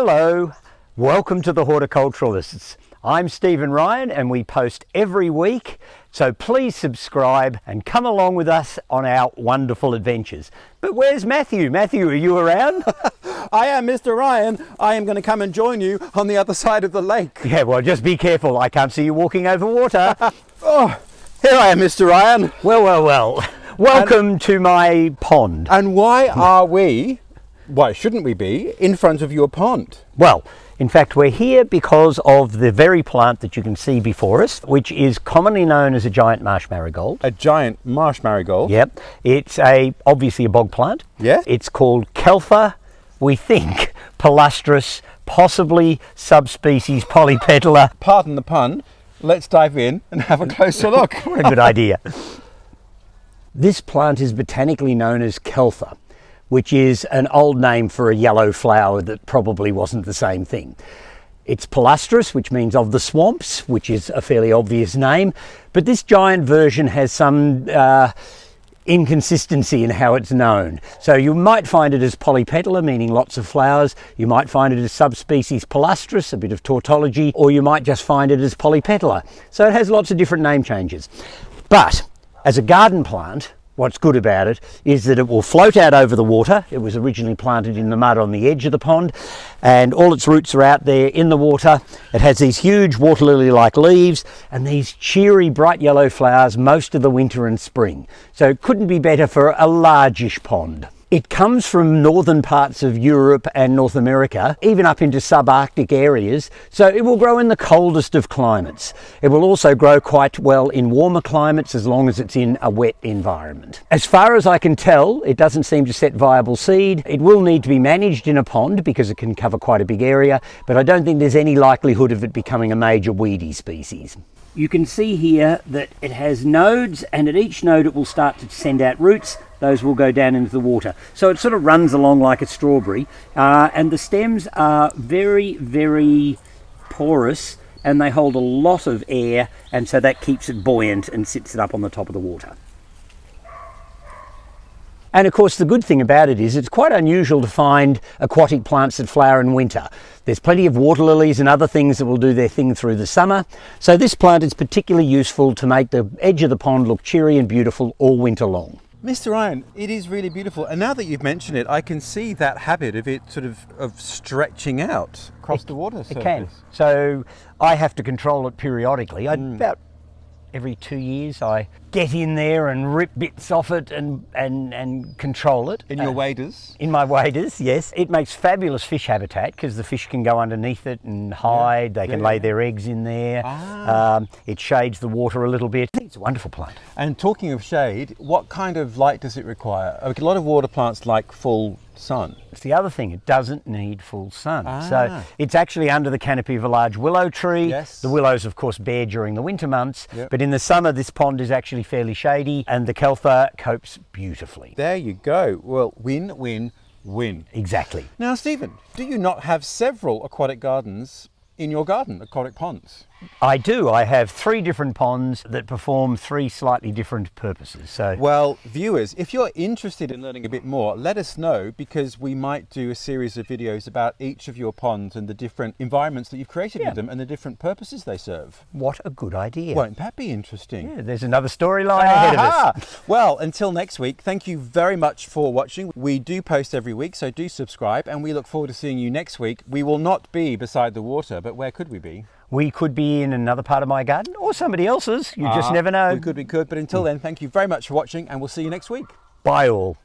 Hello, welcome to the Horticulturalists. I'm Stephen Ryan and we post every week, so please subscribe and come along with us on our wonderful adventures. But where's Matthew? Matthew, are you around? I am Mr. Ryan. I am going to come and join you on the other side of the lake. yeah, well, just be careful. I can't see you walking over water. Oh, here I am, Mr. Ryan. well, well, well. Welcome to my pond. And why are we, why shouldn't we be, in front of your pond? Well, in fact, we're here because of the very plant that you can see before us, which is commonly known as a giant marsh marigold. A giant marsh marigold. Yep, it's a obviously a bog plant. Yeah. It's called Caltha, we think, palustris, possibly subspecies polypetala. Pardon the pun. Let's dive in and have a closer look. What a good idea. This plant is botanically known as Caltha, which is an old name for a yellow flower that probably wasn't the same thing. It's palustris, which means of the swamps, which is a fairly obvious name, but this giant version has some uh, inconsistency in how it's known. So you might find it as polypetala, meaning lots of flowers. You might find it as subspecies palustris, a bit of tautology, or you might just find it as polypetala. So it has lots of different name changes. But as a garden plant, what's good about it is that it will float out over the water. It was originally planted in the mud on the edge of the pond, and all its roots are out there in the water. It has these huge water lily like leaves and these cheery bright yellow flowers most of the winter and spring. So it couldn't be better for a largish pond. It comes from northern parts of Europe and North America, even up into subarctic areas, so it will grow in the coldest of climates. It will also grow quite well in warmer climates as long as it's in a wet environment. As far as I can tell, it doesn't seem to set viable seed. It will need to be managed in a pond because it can cover quite a big area, but I don't think there's any likelihood of it becoming a major weedy species. You can see here that it has nodes and at each node it will start to send out roots. Those will go down into the water. So it sort of runs along like a strawberry uh, and the stems are very, very porous and they hold a lot of air and so that keeps it buoyant and sits it up on the top of the water. And of course, the good thing about it is it's quite unusual to find aquatic plants that flower in winter. There's plenty of water lilies and other things that will do their thing through the summer. So this plant is particularly useful to make the edge of the pond look cheery and beautiful all winter long. Mr. Ryan, it is really beautiful. And now that you've mentioned it, I can see that habit of it sort of of stretching out across the water surface. It can. So I have to control it periodically. I, mm. About every two years, I get in there and rip bits off it and, and, and control it. In your Uh, waders. In my waders, yes. It makes fabulous fish habitat because the fish can go underneath it and hide. They can yeah, lay their eggs in there. Ah. Um, it shades the water a little bit. I think it's a wonderful plant. And talking of shade, what kind of light does it require? A lot of water plants like full sun. It's the other thing, it doesn't need full sun. So Ah. it's actually under the canopy of a large willow tree. Yes. The willows, of course, bare during the winter months, Yep. but in the summer, this pond is actually fairly shady and the Caltha copes beautifully. There you go. Well, win, win, win. Exactly. Now, Stephen, do you not have several aquatic gardens in your garden, aquatic ponds? I do. I have three different ponds that perform three slightly different purposes. So Well, viewers, if you're interested in learning a bit more, let us know because we might do a series of videos about each of your ponds and the different environments that you've created Yeah. with them and the different purposes they serve. what a good idea. Won't that be interesting? Yeah, there's another storyline ahead of us. Well, until next week, thank you very much for watching. We do post every week, so do subscribe, and we look forward to seeing you next week. We will not be beside the water, but where could we be? We could be in another part of my garden or somebody else's. You just Ah, never know. We could, we could. But until then, thank you very much for watching, and we'll see you next week. Bye all.